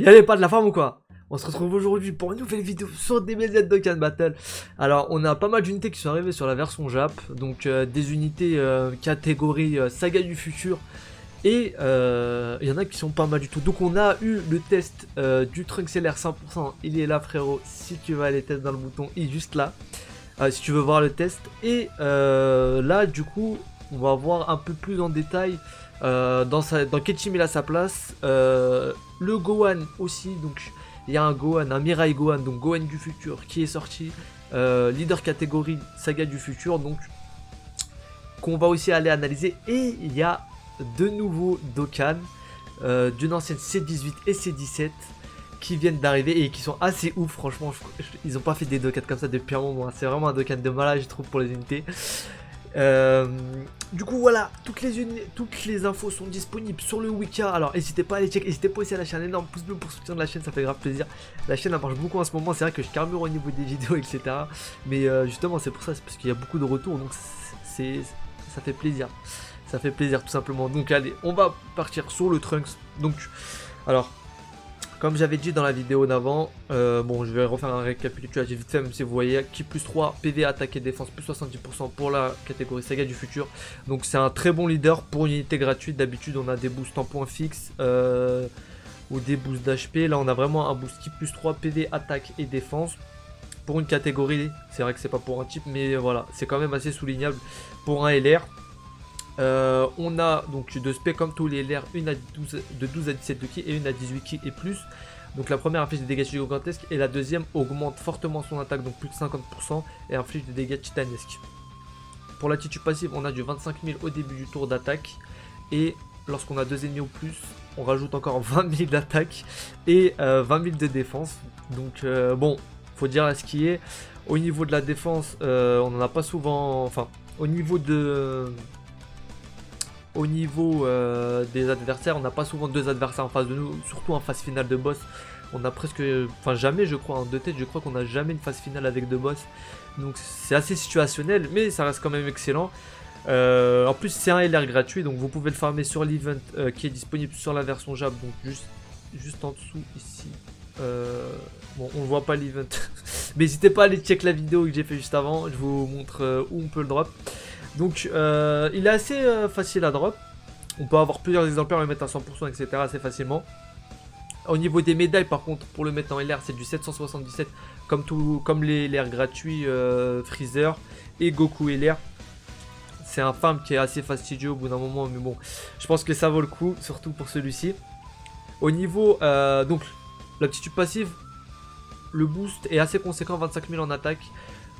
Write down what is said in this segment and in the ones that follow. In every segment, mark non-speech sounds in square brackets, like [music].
Il avait pas de la forme ou quoi On se retrouve aujourd'hui pour une nouvelle vidéo sur DBZ Dokkan Battle. Alors, on a pas mal d'unités qui sont arrivées sur la version Jap. Donc, euh, des unités euh, catégorie euh, Saga du futur. Et il y en a qui sont pas mal du tout. Donc, on a eu le test du Trunks LR 100%. Il est là, frérot. Si tu veux aller tester dans le bouton, il est juste là. si tu veux voir le test. Et là, du coup, on va voir un peu plus en détail euh, dans, sa, dans sa place. Euh, le Gohan aussi, donc il y a un Gohan, un Mirai Gohan, donc Gohan du futur qui est sorti. Euh, leader catégorie saga du futur, donc qu'on va aussi aller analyser. Et il y a de nouveaux Dokkan d'une ancienne C18 et C17 qui viennent d'arriver et qui sont assez ouf franchement ils ont pas fait des Dokkan comme ça depuis un moment c'est vraiment un Dokkan de malade je trouve pour les unités euh, du coup voilà, toutes les, toutes les infos sont disponibles sur le Wiki. Alors n'hésitez pas à les checker, n'hésitez pas aussi à lâcher un énorme pouce bleu pour soutenir la chaîne, ça fait grave plaisir. La chaîne elle marche beaucoup en ce moment, c'est vrai que je carbure au niveau des [laughs] vidéos etc. Mais euh, justement c'est pour ça, c'est parce qu'il y a beaucoup de retours donc ça fait plaisir. Ça fait plaisir tout simplement. Donc allez, on va partir sur le Trunks. Donc alors comme j'avais dit dans la vidéo d'avant, euh, bon je vais refaire un récapitulatif vite fait même si vous voyez qui plus 3 PV attaque et défense plus 70% pour la catégorie saga du futur. Donc c'est un très bon leader pour une unité gratuite. D'habitude on a des boosts en points fixes euh, ou des boosts d'HP. Là on a vraiment un boost qui plus 3 PV attaque et défense. Pour une catégorie, c'est vrai que c'est pas pour un type mais voilà, c'est quand même assez soulignable pour un LR. Euh, on a donc deux specs comme tous les LR, une à 12, de 12 à 17 de ki et une à 18 ki et plus. Donc la première inflige des dégâts gigantesques et la deuxième augmente fortement son attaque, donc plus de 50% et inflige des dégâts titanesques. Pour l'attitude passive, on a du 25 000 au début du tour d'attaque et lorsqu'on a deux ennemis ou plus, on rajoute encore [laughs] 20 000 d'attaque et 20 euh, 000 de défense. Donc euh, bon, faut dire ce qui est. Au niveau de la défense, on n'en a pas souvent... Enfin, au niveau de au niveau euh, des adversaires, on n'a pas souvent deux adversaires en face de nous, surtout en phase finale de boss. On a presque, enfin jamais je crois, en deux têtes, je crois qu'on n'a jamais une phase finale avec deux boss. Donc c'est assez situationnel, mais ça reste quand même excellent. Euh, en plus c'est un LR gratuit, donc vous pouvez le farmer sur l'event euh, qui est disponible sur la version Jab, donc juste, juste en dessous ici. bon, on ne voit pas l'event, mais [laughs] n'hésitez pas à aller check la vidéo que j'ai fait juste avant, je vous montre où on peut le drop. Donc euh, il est assez euh, facile à drop. On peut avoir plusieurs exemplaires, le mettre à 100%, etc. assez facilement. Au niveau des médailles, par contre, pour le mettre en LR, c'est du 777, comme, tout, comme les LR gratuits euh, Freezer et Goku LR. C'est un farm qui est assez fastidieux au bout d'un moment, mais bon, je pense que ça vaut le coup, surtout pour celui-ci. Au niveau, donc, l'aptitude passive, le boost est assez conséquent, 25 000 en attaque.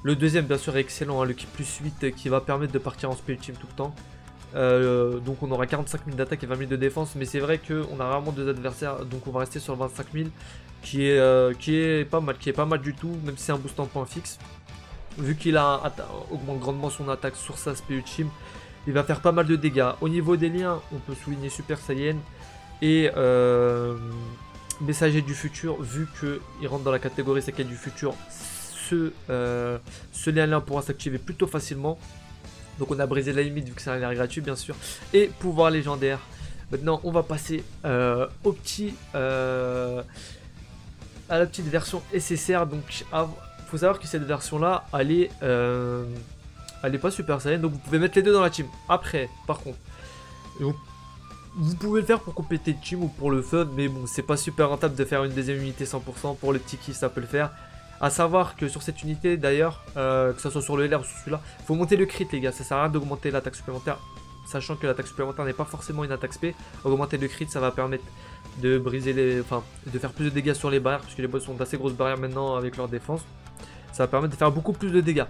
Le deuxième, bien sûr, est excellent, hein, le plus 8 euh, qui va permettre de partir en speed team tout le temps. Euh, donc on aura 45 000 d'attaque et 20 000 de défense, mais c'est vrai qu'on a rarement deux adversaires, donc on va rester sur le 25 000, qui est, euh, qui est pas mal, qui est pas mal du tout, même si c'est un boost en point fixe. Vu qu'il augmente grandement son attaque sur sa Spirit Team, il va faire pas mal de dégâts. Au niveau des liens, on peut souligner Super Saiyan et Messager du futur, vu qu'il rentre dans la catégorie Sakai du futur, ce, euh, lien-là pourra s'activer plutôt facilement. Donc on a brisé la limite vu que c'est un lien gratuit bien sûr. Et pouvoir légendaire. Maintenant on va passer euh, au petit, euh, à la petite version SSR. Donc faut savoir que cette version là elle est, elle est pas super saiyan. Donc vous pouvez mettre les deux dans la team. Après par contre vous, vous pouvez le faire pour compléter le team ou pour le fun. Mais bon c'est pas super rentable de faire une deuxième unité 100%. Pour le petit qui ça peut le faire. A savoir que sur cette unité d'ailleurs, euh, que ce soit sur le LR ou sur celui-là, faut monter le crit les gars, ça sert à rien d'augmenter l'attaque supplémentaire, sachant que l'attaque supplémentaire n'est pas forcément une attaque SP. Augmenter le crit ça va permettre de briser les. Enfin, de faire plus de dégâts sur les barrières, puisque les boss sont d'assez grosses barrières maintenant avec leur défense. Ça va permettre de faire beaucoup plus de dégâts.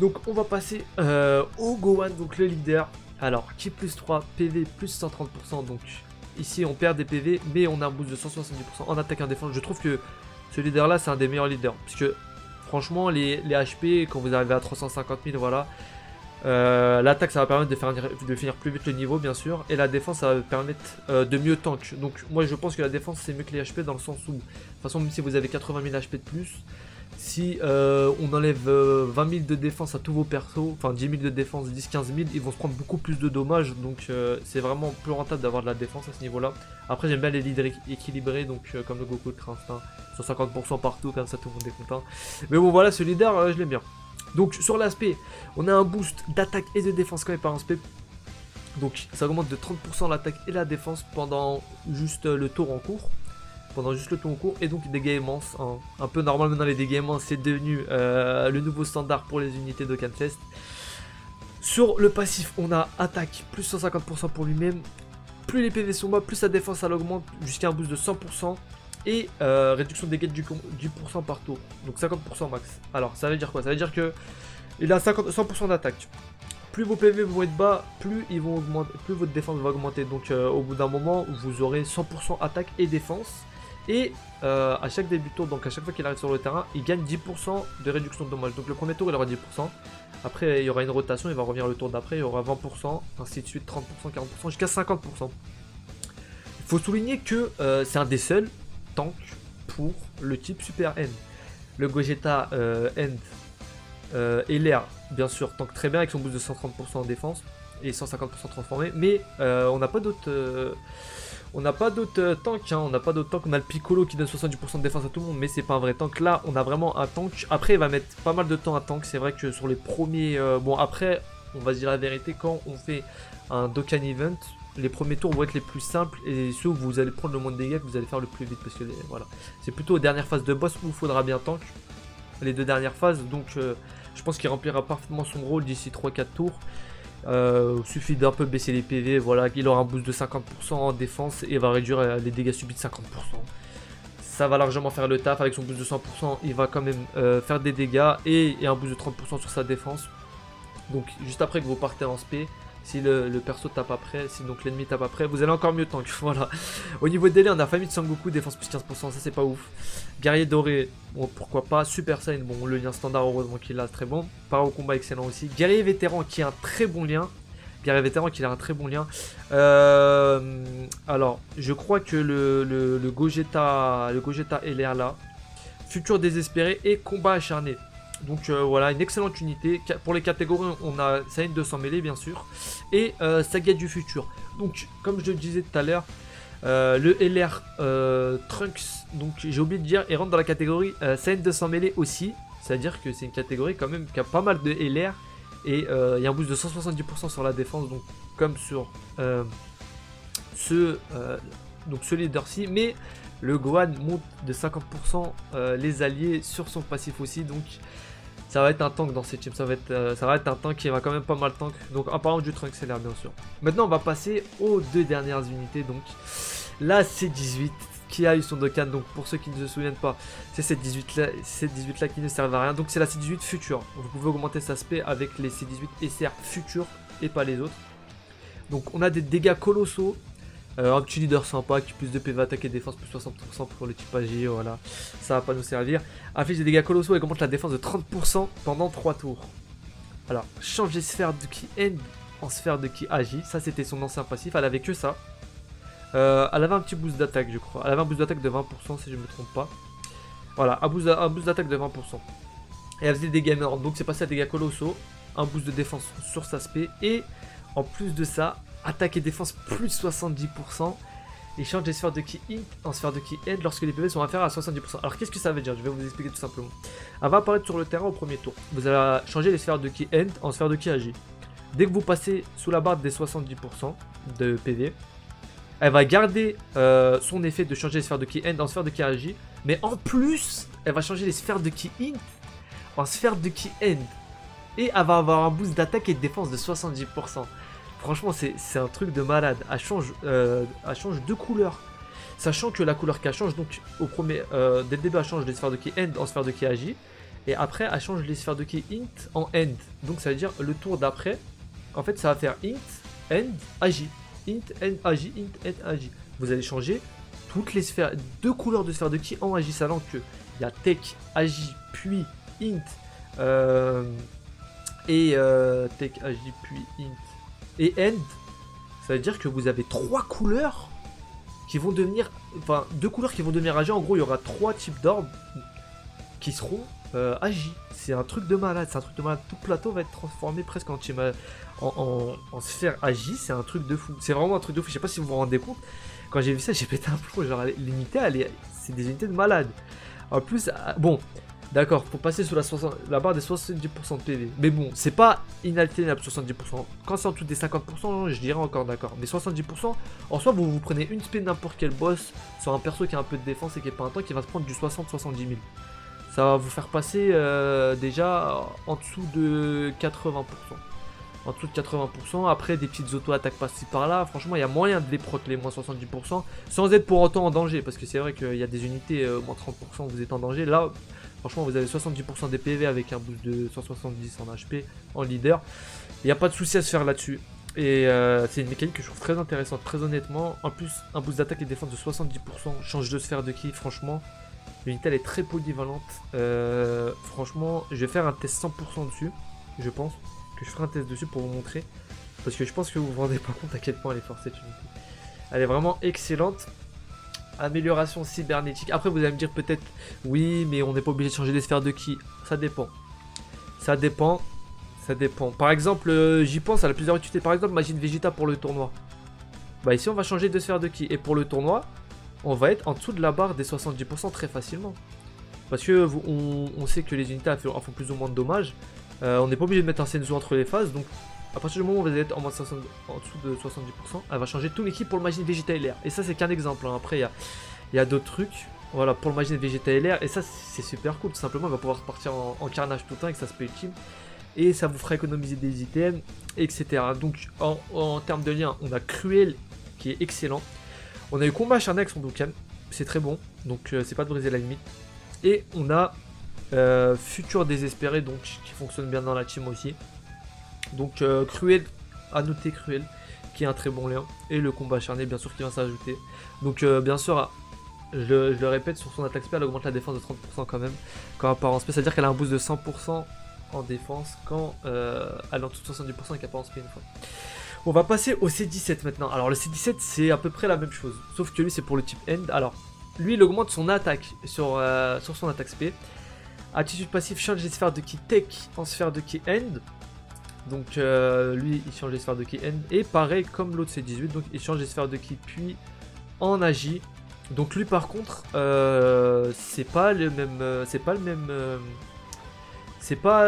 Donc on va passer euh, au Gohan, donc le leader. Alors, qui plus 3, PV plus 130%, donc ici on perd des PV, mais on a un boost de 170% en attaque et en défense. Je trouve que ce leader là c'est un des meilleurs leaders. Puisque franchement les, HP quand vous arrivez à 350 000 voilà. Euh, l'attaque ça va permettre de finir plus vite le niveau bien sûr. Et la défense ça va permettre euh, de mieux tank. Donc moi je pense que la défense c'est mieux que les HP dans le sens où. De toute façon même si vous avez 80 000 HP de plus. Si euh, on enlève 20 euh, 000 de défense à tous vos persos, enfin 10 000 de défense, 10-15 000, ils vont se prendre beaucoup plus de dommages. Donc euh, c'est vraiment plus rentable d'avoir de la défense à ce niveau-là. Après j'aime bien les leaders équilibrés, donc comme le Goku de Cranstin, sur 50% partout, comme ça tout le monde est content. Mais bon voilà, ce leader, je l'aime bien. Donc sur l'aspect, on a un boost d'attaque et de défense quand même par aspect. Donc ça augmente de 30% l'attaque et la défense pendant juste le tour en cours pendant juste le tour en cours et donc des immense hein. un peu normal maintenant les dégâts c'est devenu euh, le nouveau standard pour les unités de Canfest sur le passif on a attaque plus 150% pour lui-même. Plus les PV sont bas plus sa défense elle augmente jusqu'à un boost de 100% et euh, réduction de dégâts du 10% par tour. Donc 50% max. Alors ça veut dire quoi? Ça veut dire que il a 100% d'attaque. Plus vos PV vont être bas, plus ils vont augmenter, plus votre défense va augmenter. Donc euh, au bout d'un moment, vous aurez 100% attaque et défense. Et euh, à chaque début de tour, donc à chaque fois qu'il arrive sur le terrain, il gagne 10% de réduction de dommages. Donc le premier tour, il aura 10%. Après, il y aura une rotation, il va revenir le tour d'après, il y aura 20%, ainsi de suite, 30%, 40%, jusqu'à 50%. Il faut souligner que euh, c'est un des seuls tanks pour le type Super End. Le Gogeta euh, End et l'air, bien sûr, tank très bien avec son boost de 130% en défense et 150% transformé, mais on n'a pas d'autres on n'a pas d'autres euh, tanks, hein. on n'a pas d'autres tanks. A le Piccolo qui donne 70% de défense à tout le monde, mais c'est pas un vrai tank. Là, on a vraiment un tank. Après, il va mettre pas mal de temps à tank. C'est vrai que sur les premiers. Euh, bon, après, on va se dire la vérité, quand on fait un Dokkan Event, les premiers tours vont être les plus simples et ceux où vous allez prendre le moins de dégâts, vous allez faire le plus vite. Parce que voilà, c'est plutôt aux dernières phases de boss où il faudra bien tank. Les deux dernières phases, donc euh, je pense qu'il remplira parfaitement son rôle d'ici 3-4 tours. Euh, suffit d'un peu baisser les PV, voilà, il aura un boost de 50% en défense et va réduire euh, les dégâts subis de 50%. Ça va largement faire le taf, avec son boost de 100%, il va quand même euh, faire des dégâts et, et, un boost de 30% sur sa défense. Donc juste après que vous partez en SP, si le, perso tape après, si donc l'ennemi tape après, vous allez encore mieux tank. [laughs] Voilà. Au niveau de délai, on a famille de Sangoku, défense plus 15%, ça c'est pas ouf. Guerrier doré, bon pourquoi pas. Super Saiyan, bon le lien standard heureusement qu'il a, très bon. Para au combat excellent aussi. Guerrier vétéran qui a un très bon lien. Guerrier vétéran qui a un très bon lien. Euh, alors, je crois que le, le, Gogeta, le Gogeta là, futur désespéré et combat acharné. Donc euh, voilà, une excellente unité. Pour les catégories, on a Saiyan 200 mêlée bien sûr. Et euh, Saga du futur. Donc comme je le disais tout à l'heure, euh, le LR Trunks, donc j'ai oublié de dire, il rentre dans la catégorie Saiyan 200 mêlée aussi. C'est-à-dire que c'est une catégorie quand même qui a pas mal de LR. Et il y a un boost de 170% sur la défense, donc comme sur ce, donc ce leader-ci. Mais le Gohan monte de 50% les alliés sur son passif aussi. Donc ça va être un tank dans cette team, ça va être, euh, un tank qui va quand même pas mal tank. Donc en parlant du Trunk l'air bien sûr. Maintenant on va passer aux deux dernières unités. Donc la C18 qui a eu son Dokkan. Donc pour ceux qui ne se souviennent pas, c'est cette 18 là, cette 18 là qui ne servent à rien. Donc c'est la C18 future. Vous pouvez augmenter cet aspect avec les C18 SR future et pas les autres. Donc on a des dégâts colossaux euh, un petit leader sympa qui plus de PV attaque et défense plus 60% pour le type AG, voilà. Ça va pas nous servir. Affiche des dégâts colossaux et augmente la défense de 30% pendant 3 tours. Alors, changer sphère de qui end en sphère de qui agit. Ça, c'était son ancien passif. Elle avait que ça. Euh, elle avait un petit boost d'attaque, je crois. Elle avait un boost d'attaque de 20% si je me trompe pas. Voilà, un boost, un boost d'attaque de 20%. Et elle faisait des dégâts énormes. Donc, c'est passé à dégâts colossaux. Un boost de défense sur sa spé. Et en plus de ça, attaque et défense plus 70%. Et change des sphères de ki int en sphère de ki end lorsque les PV sont inférieurs à 70%. Alors qu'est-ce que ça veut dire? Je vais vous expliquer tout simplement. Elle va apparaître sur le terrain au premier tour. Vous allez changer les sphères de ki end en sphère de ki ag. Dès que vous passez sous la barre des 70% de PV, elle va garder euh, son effet de changer les sphères de ki end en sphère de ki ag. Mais en plus, elle va changer les sphères de ki int en sphère de ki end. Et elle va avoir un boost d'attaque et de défense de 70%. Franchement, c'est un truc de malade. Elle change, euh, elle change de couleur. Sachant que la couleur qu'elle change, donc au premier, euh, dès le début, elle change les sphères de key end en sphère de key agi. Et après, elle change les sphères de key int en end. Donc ça veut dire le tour d'après, en fait, ça va faire int, end, agi. Int, end, agi, int, end, agi. Vous allez changer toutes les sphères, deux couleurs de sphères de key en agi, sachant que il y a tech, agi, puis int, euh, et tech, agi, puis int, et end, ça veut dire que vous avez trois couleurs qui vont devenir. Enfin, deux couleurs qui vont devenir âgées. En gros, il y aura trois types d'orbes qui seront euh, agit. C'est un truc de malade, c'est un truc de malade. Tout plateau va être transformé presque en, en, en, sphère agi, c'est un truc de fou. C'est vraiment un truc de fou. Je sais pas si vous vous rendez compte. Quand j'ai vu ça, j'ai pété un plomb. Genre, l'unité, c'est des unités de malade. En plus, ah, bon, D'accord, pour passer sous la, barre des 70% de PV. Mais bon, c'est pas inatteignable 70%. Quand c'est en dessous des 50%, je dirais encore d'accord. Mais 70%, en soi, vous, vous prenez une spin n'importe quel boss sur un perso qui a un peu de défense et qui est pas un temps qui va se prendre du 60-70 000. Ça va vous faire passer euh, déjà en dessous de 80%. En dessous de 80%. Après, des petites auto-attaques par-ci par-là. Franchement, il y a moyen de les proc les moins 70% sans être pour autant en danger. Parce que c'est vrai qu'il y a des unités euh, moins 30%, vous êtes en danger. Là, Franchement, vous avez 70% des PV avec un boost de 170 en HP en leader. Il n'y a pas de souci à se faire là-dessus. Et euh, c'est une mécanique que je trouve très intéressante, très honnêtement. En plus, un boost d'attaque et défense de 70%, change de sphère de ki, franchement. L'unité elle est très polyvalente. Euh, franchement, je vais faire un test 100% dessus, je pense. Que je ferai un test dessus pour vous montrer. Parce que je pense que vous vous rendez pas compte à quel point elle est forte cette unité. Elle est vraiment excellente. Amélioration cybernétique. Après, vous allez me dire peut-être, oui, mais on n'est pas obligé de changer les sphères de qui? Ça dépend. Ça dépend. Ça dépend. Par exemple, euh, j'y pense, elle a plusieurs utilités. Par exemple, Magine Vegeta pour le tournoi. Bah ici, on va changer de sphère de qui? Et pour le tournoi, on va être en dessous de la barre des 70% très facilement. Parce que on, sait que les unités font plus ou moins de dommages. Euh, on n'est pas obligé de mettre un Senzu entre les phases, donc à partir du moment où vous êtes en, en dessous de 70%, elle va changer tout l'équipe pour le Magine Vegeta LR. Et ça, c'est qu'un exemple. Hein. Après, il y a, d'autres trucs. Voilà, pour le Magine Vegeta LR. Et ça, c'est super cool. Tout simplement, elle va pouvoir partir en, carnage tout le temps avec sa spell team. Et ça vous fera économiser des items, etc. Donc, en, termes de lien, on a Cruel qui est excellent. On a eu Combat acharné avec son Dokkan. C'est très bon. Donc, euh, c'est pas de briser la limite. Et on a euh, Futur Désespéré, donc qui fonctionne bien dans la team aussi. Donc euh, Cruel, à noter Cruel, qui est un très bon lien. Et le combat acharné, bien sûr, qui vient s'ajouter. Donc euh, bien sûr, je, le répète, sur son attaque spé, elle augmente la défense de 30% quand même. Quand part en spé, c'est-à-dire qu'elle a un boost de 100% en défense quand euh, elle est en tout 70% et qu'elle part en spé une fois. On va passer au C17 maintenant. Alors le C17 c'est à peu près la même chose, sauf que lui c'est pour le type End. Alors lui il augmente son attaque sur, sur son attaque spé. Attitude passive change les sphères de ki Tech en sphère de ki End. Donc euh, lui, il change les sphères de ki N. Et pareil comme l'autre C18, donc il change les sphères de ki puis en agi. Donc lui par contre, euh, c'est pas le même, euh, c'est pas le même, c'est pas,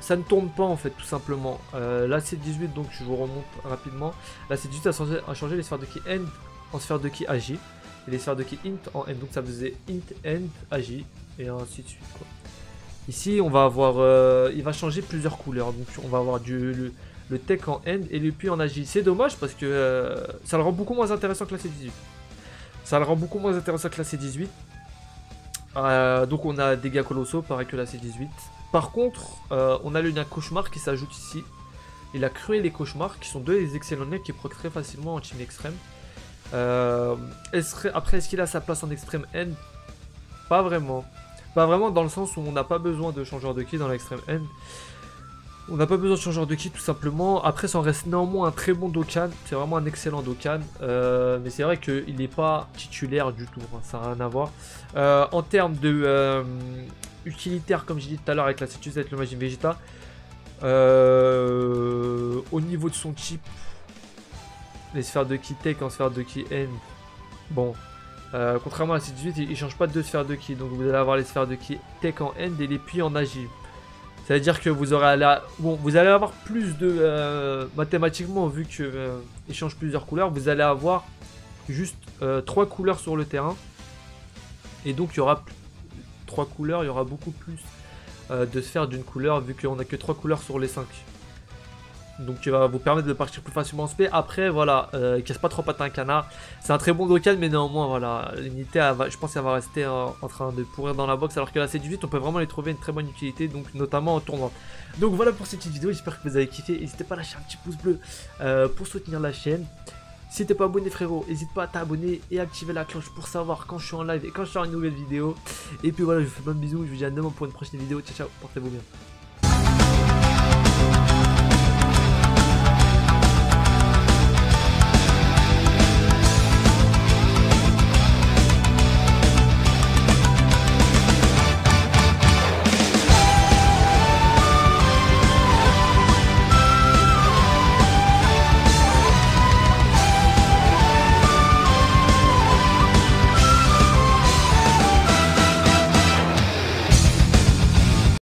ça ne tourne pas en fait tout simplement. là C18, donc je vous remonte rapidement. Là C18 a changé, a changé les sphères de ki N en sphère de ki agi et les sphères de ki int en N. Donc ça faisait int end agi et ainsi de suite quoi. Ici, on va avoir, euh, il va changer plusieurs couleurs. Donc, on va avoir du, le, tech en end et le puits en agi. C'est dommage parce que euh, ça le rend beaucoup moins intéressant que la C18. Ça le rend beaucoup moins intéressant que la C18. Euh, donc, on a dégâts colossaux, pareil que la C18. Par contre, on a le lien cauchemar qui s'ajoute ici. Il a crué les cauchemars, qui sont deux des excellents liens qui proc très facilement en team extrême. après, est-ce qu'il a sa place en extrême end Pas vraiment. Pas vraiment dans le sens où on n'a pas besoin de changeur de ki dans l'extrême end. On n'a pas besoin de changeur de ki tout simplement. Après, ça en reste néanmoins un très bon Dokkan. C'est vraiment un excellent Dokkan. Euh, mais c'est vrai qu'il n'est pas titulaire du tout. Hein. ça n'a rien à voir. Euh, en termes de euh, utilitaire, comme j'ai dit tout à l'heure avec la situation avec le Magin Vegeta, au niveau de son type, les sphères de ki tech en sphère de ki end, bon, euh, contrairement à la C18, il, ne change pas de sphères de ki. Donc vous allez avoir les sphères de ki tech en end et les puits en agi. Ça veut dire que vous aurez bon, vous allez avoir plus de euh, mathématiquement vu que euh, change plusieurs couleurs, vous allez avoir juste trois couleurs sur le terrain. Et donc il y aura trois couleurs, il y aura beaucoup plus de sphères d'une couleur vu qu'on a que trois couleurs sur les cinq. Donc qui va vous permettre de partir plus facilement en SP. Après, voilà, euh, casse pas trop patin un canard. C'est un très bon local, mais néanmoins, voilà, l'unité, je pense qu'elle va rester en, train de pourrir dans la box. Alors que la C18, on peut vraiment les trouver une très bonne utilité, donc notamment en tournoi. Donc voilà pour cette vidéo, j'espère que vous avez kiffé. N'hésitez pas à lâcher un petit pouce bleu euh, pour soutenir la chaîne. Si t'es pas abonné frérot, n'hésite pas à t'abonner et activer la cloche pour savoir quand je suis en live et quand je sors une nouvelle vidéo. Et puis voilà, je vous fais plein de bisous, je vous dis à demain pour une prochaine vidéo. Ciao ciao, portez-vous bien.